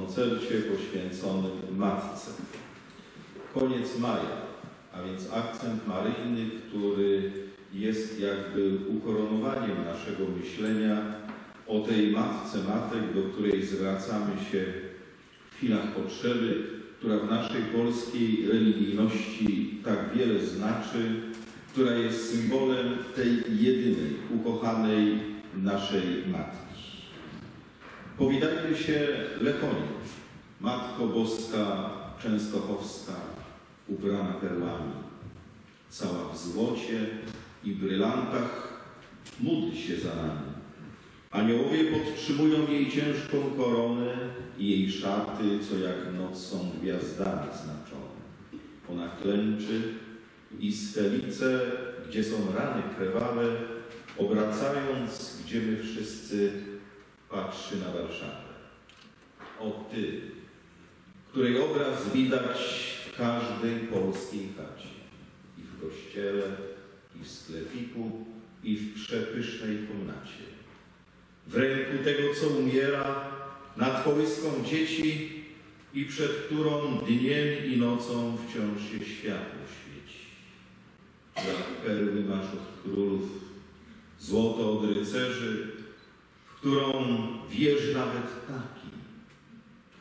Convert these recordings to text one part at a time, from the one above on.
koncercie poświęconym Matce. Koniec maja, a więc akcent maryjny, który jest jakby ukoronowaniem naszego myślenia o tej Matce Matek, do której zwracamy się w chwilach potrzeby, która w naszej polskiej religijności tak wiele znaczy, która jest symbolem tej jedynej, ukochanej naszej Matki. Powitajmy się Lechonie, Matko Boska Częstochowska, ubrana perłami, cała w złocie i brylantach, módl się za nami. Aniołowie podtrzymują jej ciężką koronę i jej szaty, co jak noc są gwiazdami znaczone. Ona klęczy i z felice, gdzie są rany krwawe, obracając, gdzie my wszyscy patrzy na Warszawę. O Ty, której obraz widać w każdej polskiej chacie, i w kościele, i w sklepiku, i w przepysznej komnacie. W ręku tego, co umiera, nad kołyską dzieci i przed którą dniem i nocą wciąż się światło świeci. Jak perły masz od królów, złoto od rycerzy, którą wierzy nawet taki,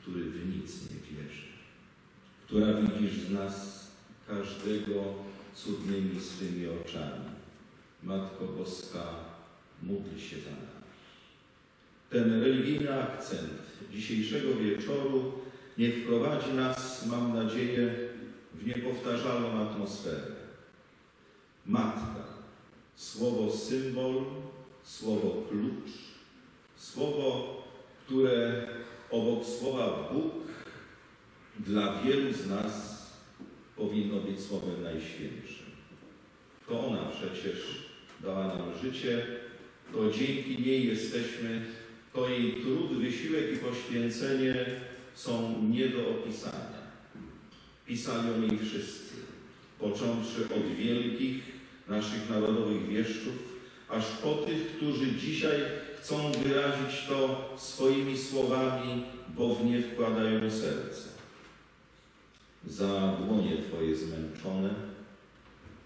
który w nic nie wierzy, która widzisz z nas każdego cudnymi swymi oczami. Matko Boska, módl się za nami. Ten religijny akcent dzisiejszego wieczoru niech wprowadzi nas, mam nadzieję, w niepowtarzalną atmosferę. Matka, słowo symbol, słowo klucz, słowo, które obok słowa Bóg dla wielu z nas powinno być słowem najświętszym. To ona przecież dała nam życie, to dzięki niej jesteśmy, to jej trud, wysiłek i poświęcenie są nie do opisania. Pisali o niej wszyscy, począwszy od wielkich naszych narodowych wieszczów, aż po tych, którzy dzisiaj chcą wyrazić to swoimi słowami, bo w nie wkładają serce. Za dłonie Twoje zmęczone,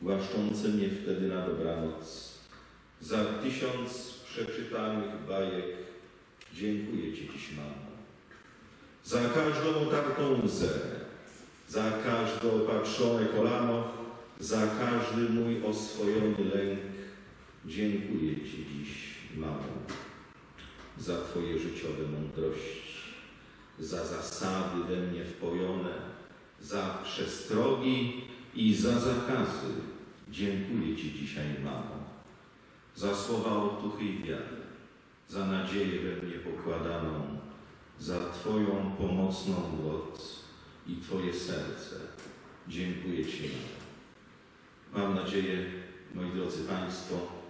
głaszczące mnie wtedy na dobranoc, za tysiąc przeczytanych bajek dziękuję Ci dziś, mamo. Za każdą utartą łzę, za każde opatrzone kolano, za każdy mój oswojony lęk dziękuję Ci dziś, mamo. Za Twoje życiowe mądrości, za zasady we mnie wpojone, za przestrogi i za zakazy dziękuję Ci dzisiaj, mamo. Za słowa otuchy i wiary, za nadzieję we mnie pokładaną, za Twoją pomocną moc i Twoje serce. Dziękuję Ci, mamo. Mam nadzieję, moi drodzy Państwo,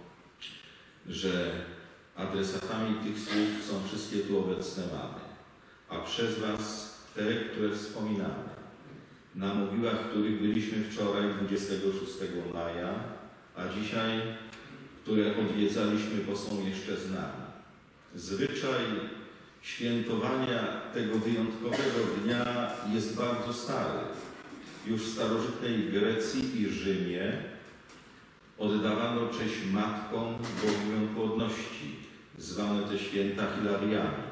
że adresatami tych słów są wszystkie tu obecne mamy, a przez Was te, które wspominamy na mogiłach, których byliśmy wczoraj, 26 maja, a dzisiaj, które odwiedzaliśmy, bo są jeszcze z nami. Zwyczaj świętowania tego wyjątkowego dnia jest bardzo stary. Już w starożytnej Grecji i Rzymie oddawano cześć matkom boginiom płodności, zwane te święta Hilariami.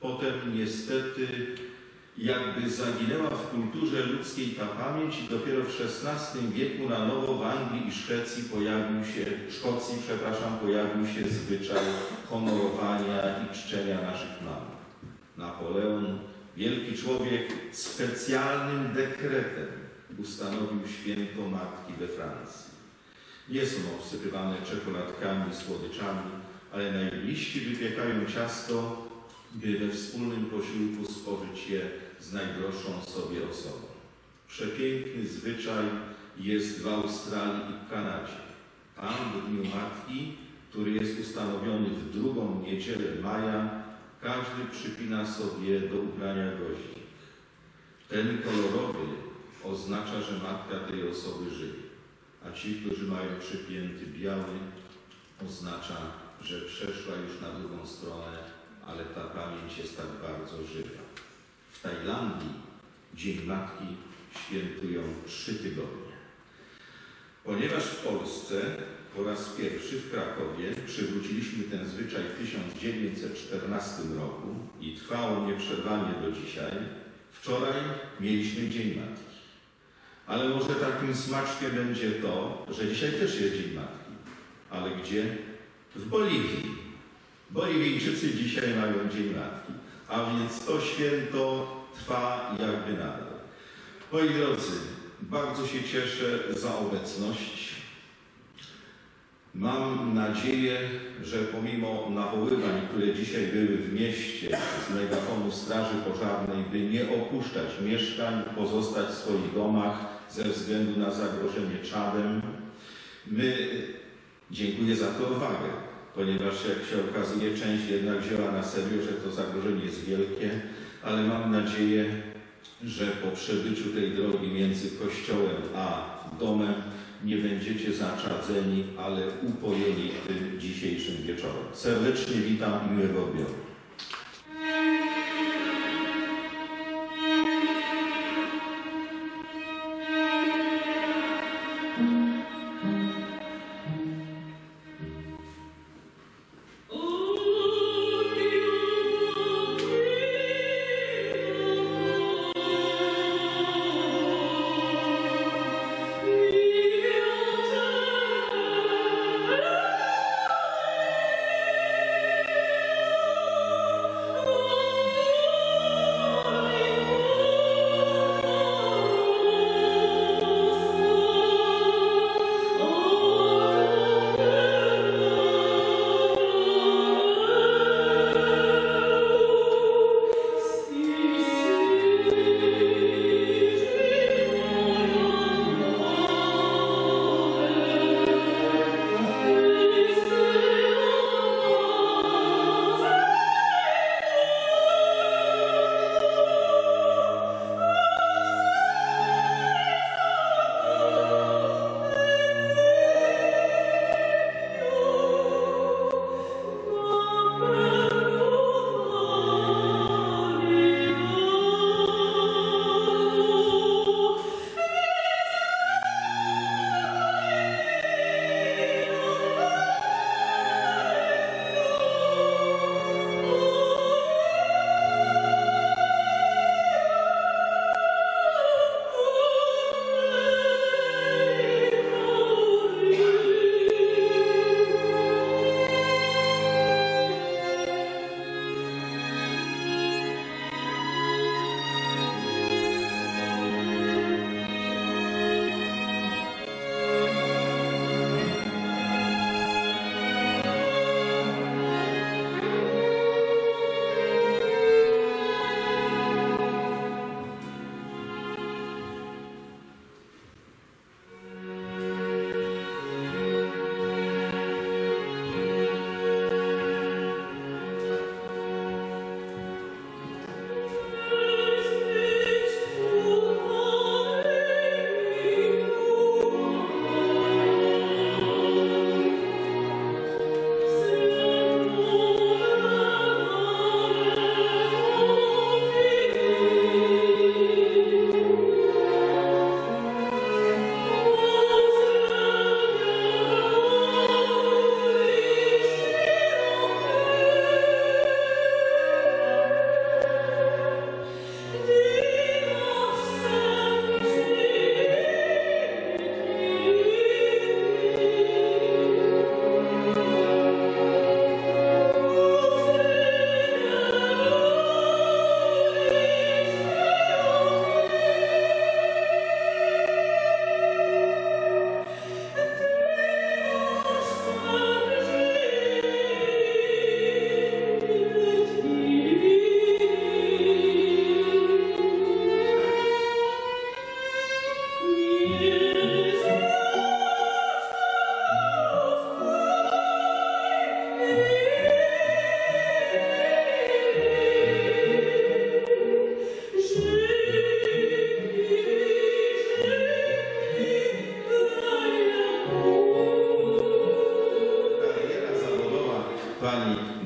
Potem niestety jakby zaginęła w kulturze ludzkiej ta pamięć i dopiero w XVI wieku na nowo w Anglii i Szwecji pojawił się, Szkocji, przepraszam, pojawił się zwyczaj honorowania i czczenia naszych mam. Napoleon, wielki człowiek, specjalnym dekretem ustanowił święto Matki we Francji. Nie są obsypywane czekoladkami, słodyczami, ale najbliżsi wypiekają ciasto by we wspólnym posiłku spożyć je z najdroższą sobie osobą. Przepiękny zwyczaj jest w Australii i w Kanadzie. Tam w Dniu Matki, który jest ustanowiony w drugą niedzielę maja, każdy przypina sobie do ubrania goździk. Ten kolorowy oznacza, że matka tej osoby żyje, a ci, którzy mają przypięty biały, oznacza, że przeszła już na drugą stronę ale ta pamięć jest tak bardzo żywa. W Tajlandii Dzień Matki świętują trzy tygodnie. Ponieważ w Polsce po raz pierwszy w Krakowie przywróciliśmy ten zwyczaj w 1914 roku i trwa on nieprzerwanie do dzisiaj, wczoraj mieliśmy Dzień Matki. Ale może takim smaczkiem będzie to, że dzisiaj też jest Dzień Matki. Ale gdzie? W Boliwii. Boliwijczycy dzisiaj mają Dzień Matki, a więc to święto trwa jakby nadal. Moi drodzy, bardzo się cieszę za obecność. Mam nadzieję, że pomimo nawoływań, które dzisiaj były w mieście z megafonu Straży Pożarnej, by nie opuszczać mieszkań, pozostać w swoich domach ze względu na zagrożenie czadem, my dziękuję za tę odwagę, ponieważ jak się okazuje, część jednak wzięła na serio, że to zagrożenie jest wielkie, ale mam nadzieję, że po przebyciu tej drogi między kościołem a domem nie będziecie zaczadzeni, ale upojeni tym dzisiejszym wieczorem. Serdecznie witam i miłego odbioru.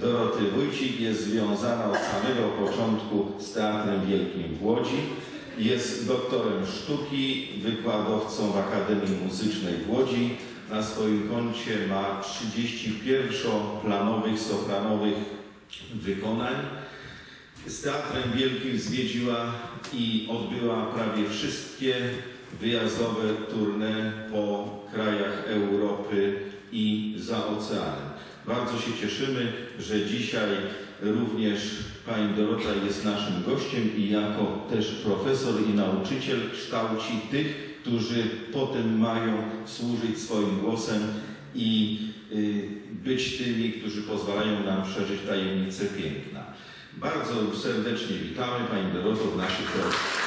Doroty Wójcik jest związana od samego początku z Teatrem Wielkim w Łodzi. Jest doktorem sztuki, wykładowcą w Akademii Muzycznej w Łodzi. Na swoim koncie ma 31 planowych, sopranowych wykonań. Z Teatrem Wielkim zwiedziła i odbyła prawie wszystkie wyjazdowe tournée po krajach Europy i za oceanem. Bardzo się cieszymy, że dzisiaj również Pani Dorota jest naszym gościem i jako też profesor i nauczyciel kształci tych, którzy potem mają służyć swoim głosem i y, być tymi, którzy pozwalają nam przeżyć tajemnicę piękna. Bardzo serdecznie witamy Pani Doroto w naszych drogach.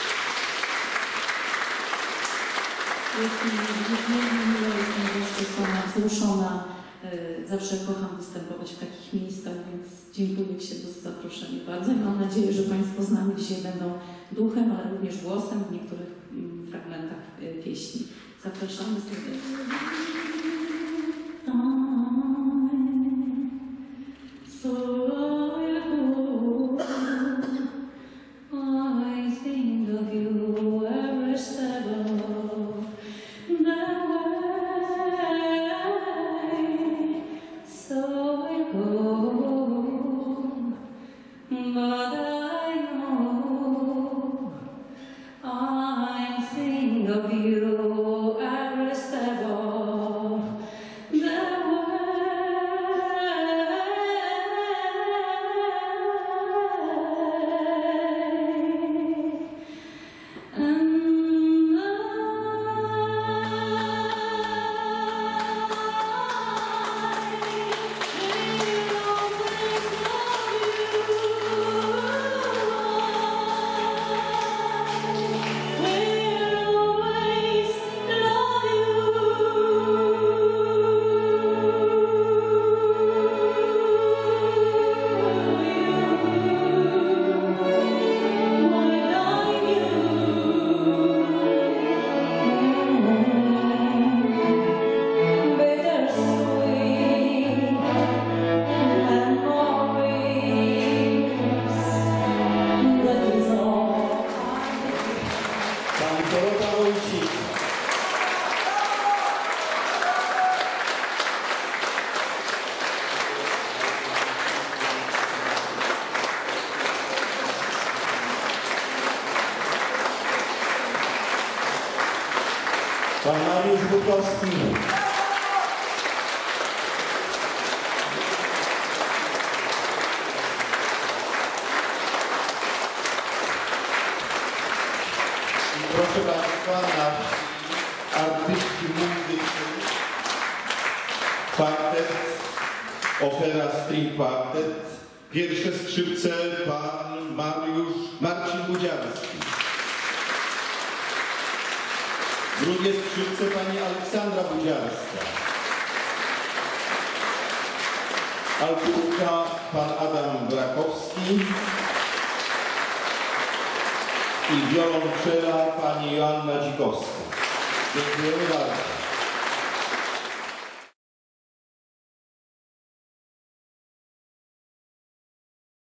Jest mi niezmiernie jestem zaszczycona, wzruszona. Zawsze kocham występować w takich miejscach, więc dziękuję Ci za zaproszenie bardzo mam nadzieję, że Państwo z nami dzisiaj będą duchem, ale również głosem w niektórych fragmentach pieśni. Zapraszamy serdecznie. Pan Mariusz Bukowski. I proszę Państwa, nasz artyści muzyczny, kwartet, opera string kwartet, pierwsze skrzypce pan Mariusz, Marcin Budziarski. Drugie skrzypce pani Aleksandra Budziarska. Altówka pan Adam Brakowski i wiolonczela pani Joanna Dzikowska. Dziękujemy bardzo.